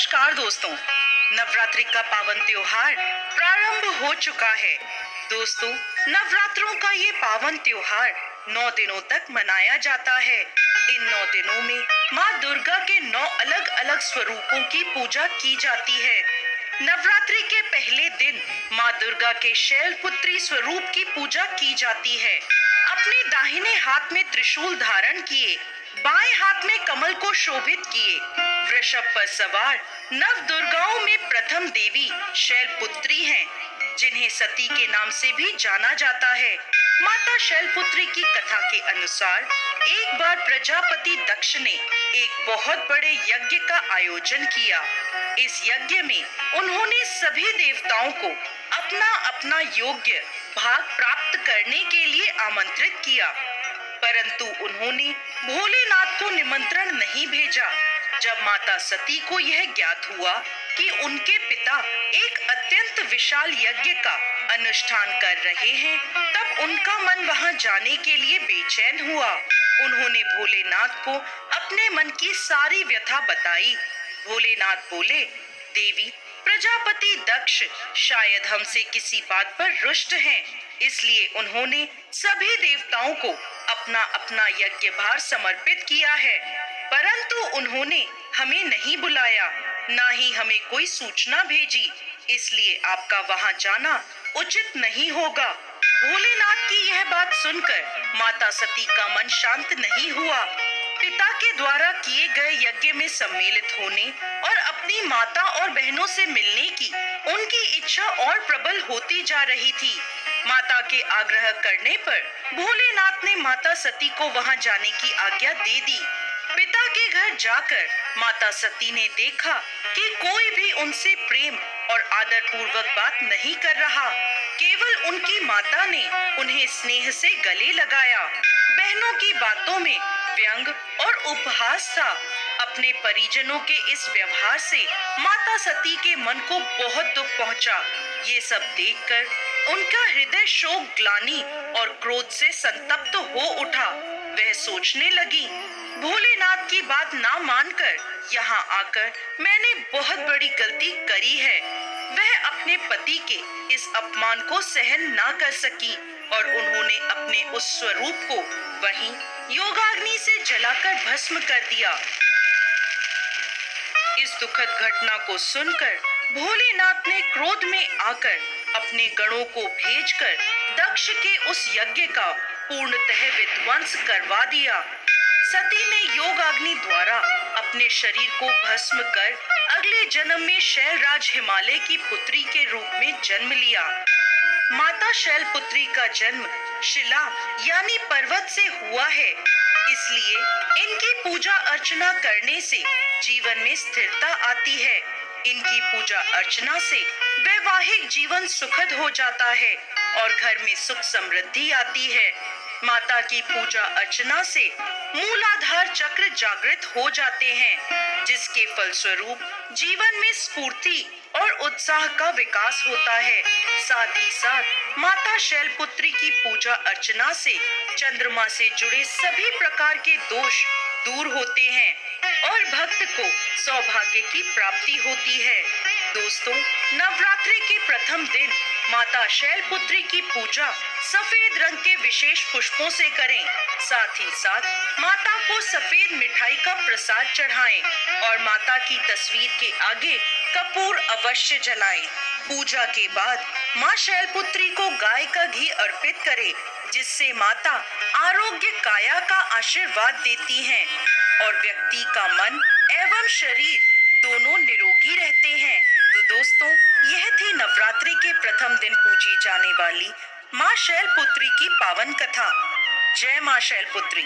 नमस्कार दोस्तों। नवरात्रि का पावन त्योहार प्रारंभ हो चुका है। दोस्तों, नवरात्रों का ये पावन त्योहार नौ दिनों तक मनाया जाता है। इन नौ दिनों में माँ दुर्गा के नौ अलग अलग स्वरूपों की पूजा की जाती है। नवरात्रि के पहले दिन माँ दुर्गा के शैल पुत्री स्वरूप की पूजा की जाती है। अपने दाहिने हाथ में त्रिशूल धारण किए, बाएँ हाथ में कमल को शोभित किए वृषभ पर सवार नव दुर्गाओं में प्रथम देवी शैलपुत्री हैं, जिन्हें सती के नाम से भी जाना जाता है। माता शैलपुत्री की कथा के अनुसार एक बार प्रजापति दक्ष ने एक बहुत बड़े यज्ञ का आयोजन किया। इस यज्ञ में उन्होंने सभी देवताओं को अपना अपना योग्य भाग प्राप्त करने के लिए आमंत्रित किया। परंतु उन्होंने भोलेनाथ को निमंत्रण नहीं भेजा। जब माता सती को यह ज्ञात हुआ कि उनके पिता एक अत्यंत विशाल यज्ञ का अनुष्ठान कर रहे हैं, तब उनका मन वहाँ जाने के लिए बेचैन हुआ। उन्होंने भोलेनाथ को अपने मन की सारी व्यथा बताई। भोलेनाथ बोले, देवी प्रजापति दक्ष शायद हमसे किसी बात पर रुष्ट हैं, इसलिए उन्होंने सभी देवताओं को अपना अपना यज्ञ भार समर्पित किया है, परंतु उन्होंने हमें नहीं बुलाया, ना ही हमें कोई सूचना भेजी, इसलिए आपका वहाँ जाना उचित नहीं होगा। भोलेनाथ की यह बात सुनकर माता सती का मन शांत नहीं हुआ। पिता के द्वारा किए गए यज्ञ में सम्मिलित होने और अपनी माता और बहनों से मिलने की उनकी इच्छा और प्रबल होती जा रही थी। माता के आग्रह करने पर भोलेनाथ ने माता सती को वहाँ जाने की आज्ञा दे दी। पिता के घर जाकर माता सती ने देखा कि कोई भी उनसे प्रेम और आदर पूर्वक बात नहीं कर रहा। केवल उनकी माता ने उन्हें स्नेह से गले लगाया। बहनों की बातों में और उपहास था अपने परिजनों के इस व्यवहार से माता सती के मन को बहुत दुख पहुँचा। ये सब देखकर उनका हृदय शोक, ग्लानी और क्रोध से संतप्त हो उठा। वह सोचने लगी, भोलेनाथ की बात ना मानकर यहाँ आकर मैंने बहुत बड़ी गलती करी है। वह अपने पति के इस अपमान को सहन ना कर सकी। और उन्होंने अपने उस स्वरूप को वहीं योगाग्नि से जलाकर भस्म कर दिया। इस दुखद घटना को सुनकर भोलेनाथ ने क्रोध में आकर अपने गणों को भेजकर दक्ष के उस यज्ञ का पूर्णतः विध्वंस करवा दिया। सती ने योग अग्नि द्वारा अपने शरीर को भस्म कर अगले जन्म में शैलराज हिमालय की पुत्री के रूप में जन्म लिया। माता शैलपुत्री का जन्म शिला यानी पर्वत से हुआ है। इसलिए इनकी पूजा अर्चना करने से जीवन में स्थिरता आती है। इनकी पूजा अर्चना से वैवाहिक जीवन सुखद हो जाता है और घर में सुख समृद्धि आती है। माता की पूजा अर्चना से मूलाधार चक्र जागृत हो जाते हैं, जिसके फलस्वरूप जीवन में स्फूर्ति और उत्साह का विकास होता है। साथ ही साथ माता शैलपुत्री की पूजा अर्चना से चंद्रमा से जुड़े सभी प्रकार के दोष दूर होते हैं और भक्त को सौभाग्य की प्राप्ति होती है। दोस्तों, नवरात्रि के प्रथम दिन माता शैलपुत्री की पूजा सफ़ेद रंग के विशेष पुष्पों से करें साथ ही साथ माता को सफ़ेद मिठाई का प्रसाद चढ़ाएँ और माता की तस्वीर के आगे कपूर अवश्य जलाएँ। पूजा के बाद माँ शैलपुत्री को गाय का घी अर्पित करें, जिससे माता आरोग्य काया का आशीर्वाद देती हैं और व्यक्ति का मन एवं शरीर दोनों निरोगी रहते हैं तो दोस्तों, यह थी नवरात्रि के प्रथम दिन पूजी जाने वाली माँ शैलपुत्री की पावन कथा। जय माँ शैलपुत्री।